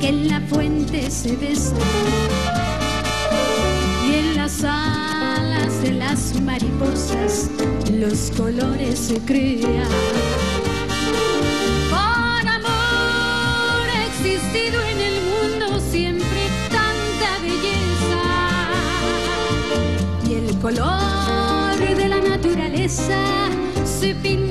que en la fuente se besa y en las alas de las mariposas los colores se crean. Por amor ha existido en el mundo siempre tanta belleza y el color de la naturaleza se pintó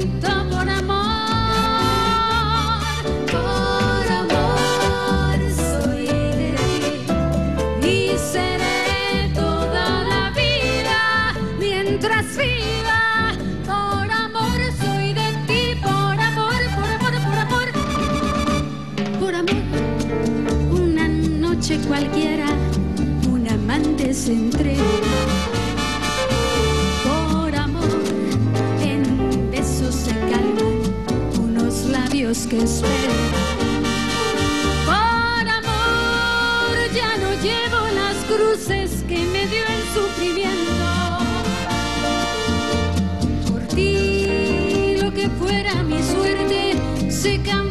noche cualquiera, un amante se entrega. Por amor, en besos se calman unos labios que esperan. Por amor, ya no llevo las cruces que me dio el sufrimiento. Por ti, lo que fuera mi suerte se cambió